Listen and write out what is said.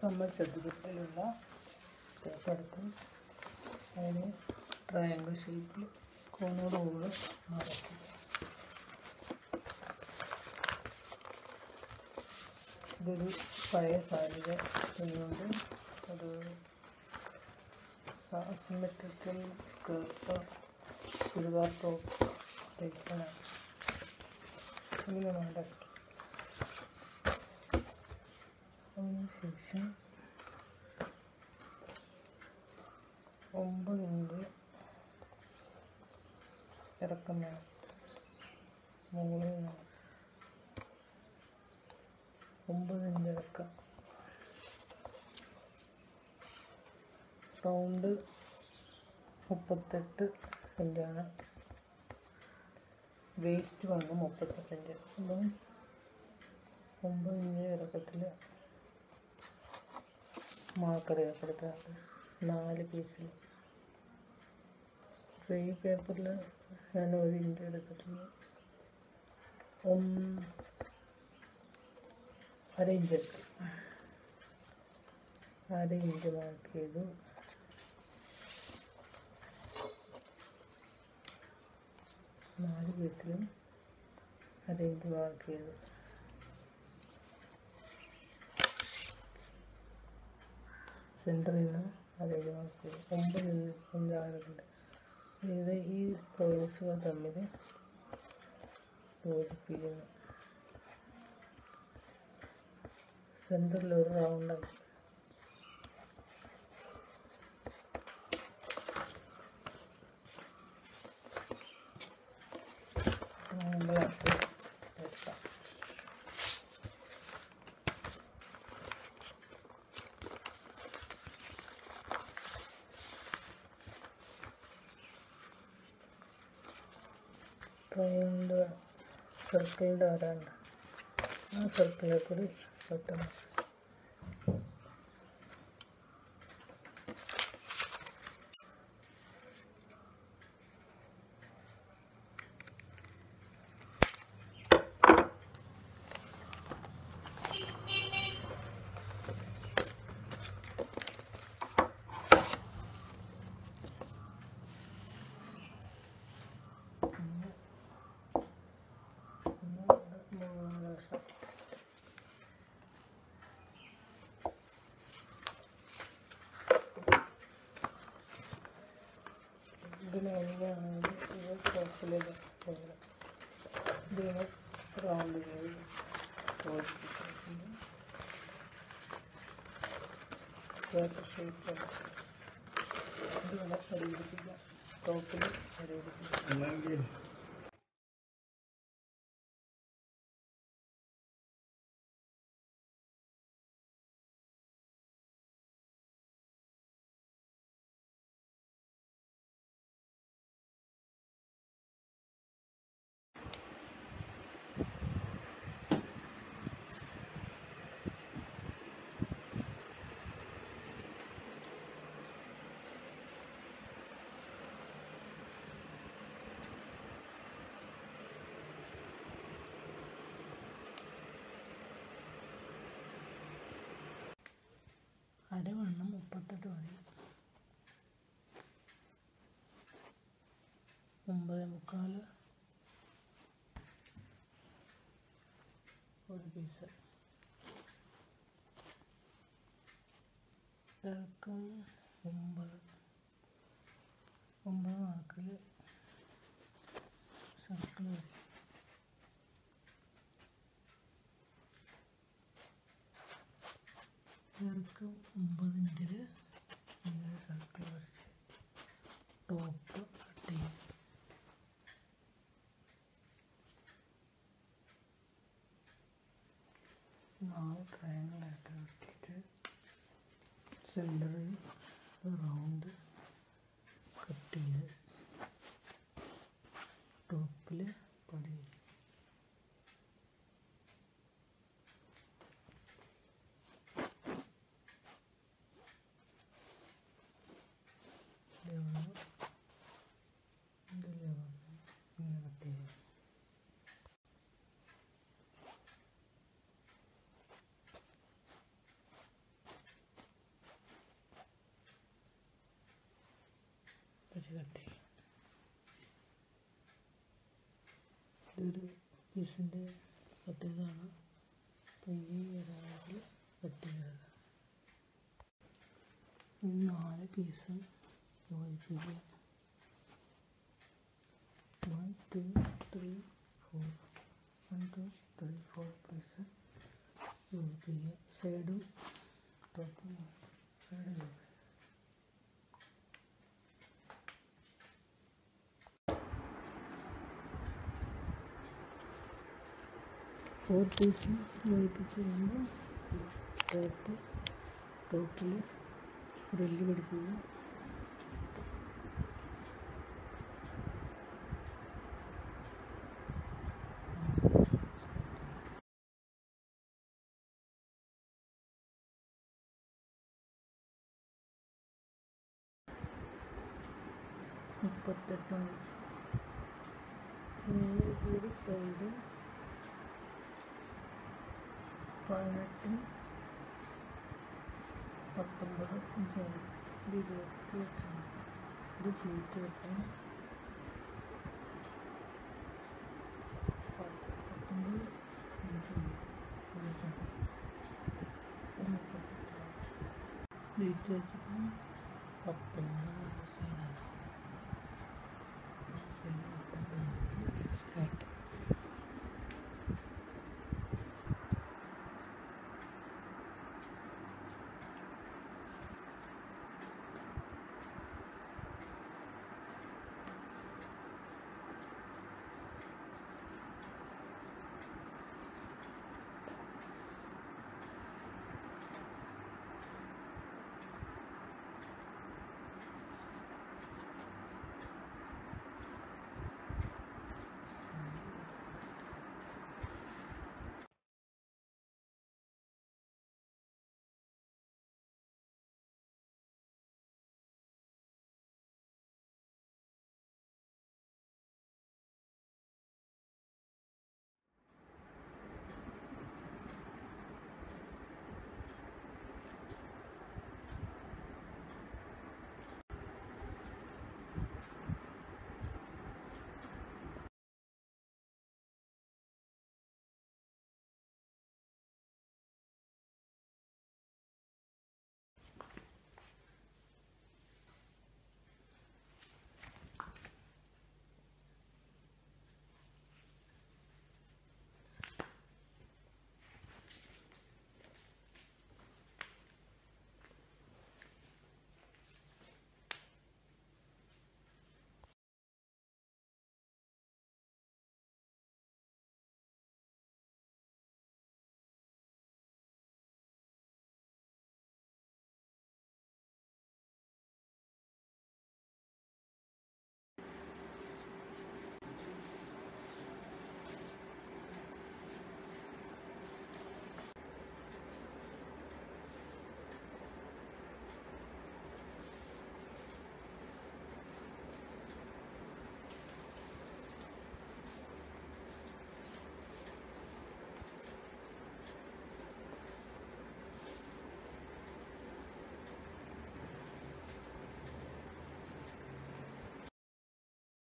നമ്മൾ ചതുരത്തിലുള്ള പേപ്പർ എടുത്തു അതിന് ട്രയാങ്കിൾ ഷേപ്പിൽ കോണോട് മറക്കും ഇതൊരു പഴയ സാരിക തുണിയുണ്ട്. അത് സിമെട്രിക്കൽ സ്കേർട്ടോ ചുരിദാർ ടോപ്പ് തയ്ക്കാനാണ് ഇങ്ങനെ മടക്കി അതിനുശേഷം ഒമ്പത് ഇഞ്ച് ഇറക്കം മുകളിൽ നിന്ന് ഒമ്പത് ഇഞ്ച് ഇറക്കം റൗണ്ട് മുപ്പത്തെട്ട് ഇഞ്ചാണ് വേസ്റ്റ് വന്ന് മുപ്പത്തെട്ട് ഇഞ്ച് അപ്പം ഒമ്പത് ഇഞ്ച് ഇറക്കത്തിൽ മാർക്ക് രേഖപ്പെടുത്താറുണ്ട് നാല് പീസിൽ അപ്പോൾ ഈ പേപ്പറിൽ ഞാൻ ഒരു ഇഞ്ച് എടുത്തിട്ടുണ്ട്. ഒന്ന് അര ഇഞ്ച് എടുക്കും അര ഇഞ്ച് മാർക്ക് ചെയ്തു. നാല് പീസിലും അര ഇഞ്ച് മാർക്ക് ചെയ്തു. സെന്ററിൽ നിന്ന് മാർക്ക് ചെയ്തു ഒമ്പത് അഞ്ചാറുണ്ട് ഇത് ഈ പോയിൻസുകൾ തമ്മിൽ യോജിപ്പിക്കുന്നു. സെന്ററിൽ ഒരു റൗണ്ടാക്കി എടുക്കാം ಸ್ವಲ್ಪ ಆ ಸ್ವಲ್ಪ ಹೇಳ್ಕೊಡಿ ಸ್ವಲ್ಪ ഇതിന് എങ്ങനെയാണെങ്കിൽ ഇത് ടോപ്പിലേക്ക് ഇതിനെ ഇതിന് റൗണ്ട് ചെയ്ത് സ്ക്വയർ ഷേപ്പ് ഇതിങ്ങനെ പരിഹരിപ്പിക്കാം ടോപ്പിൽ പരിഹരിപ്പിക്കാം അരവണ്ണം മുപ്പത്തെട്ട് മതി ഒമ്പത് മുക്കാൽ ഒരു പീസ്. ഇറക്കം ഒമ്പത്. ഒമ്പത് മാർക്കിൽ സർക്കിൾ വരും. ഇറക്കം ഒമ്പത് ഇഞ്ചിൽ ഇങ്ങനെ സർക്കിൾ വരച്ച് ടോപ്പ് കട്ട് ചെയ്യും നാല് ട്രയാങ്കിളായിട്ട് വെട്ടിയിട്ട് സെന്ററിൽ റൗണ്ട് കട്ട് ചെയ്ത് ടോപ്പിൽ പടി ഇതിലെ വന്ന് ഇതിലെ വന്ന് ഇങ്ങനെ കട്ട് ചെയ്യും ഇഞ്ച് കട്ട് ചെയ്യാം ഇതൊരു പീസിന്റെ ചെയ്തതാണ് അപ്പോൾ ഈ ഒരാളിൽ കട്ട് ചെയ്തത് ഈ നാല് പീസ് യോജിപ്പിക്കുക. One two three four one two three four piece യോജിപ്പിക്കുക. സൈഡും ടോപ്പും സൈഡ് യോജിപ്പിക്കുക ഫോർ പീസ് യോജിപ്പിച്ച് കഴിയുമ്പോൾ ടോപ്പ് ടോപ്പിൽ ഫ്രില്ല് പിടിപ്പിക്കുക മുപ്പത്തെട്ടാണ് ഒരു സൈഡ് പതിനെട്ടും പത്തൊമ്പത് ഇഞ്ചാണ് ഇത് ഇരുപത്തി എട്ടാണ് ഇത് ഫീറ്റ് വെക്കണം പത്ത് പത്തൊമ്പത് ഇഞ്ചാണ് ഒരു സൈഡ് ഇത് മുപ്പത്തെട്ടാണ് ഫീറ്റ് വെച്ചപ്പോൾ പത്തൊമ്പത് ഒരു സൈഡാണ്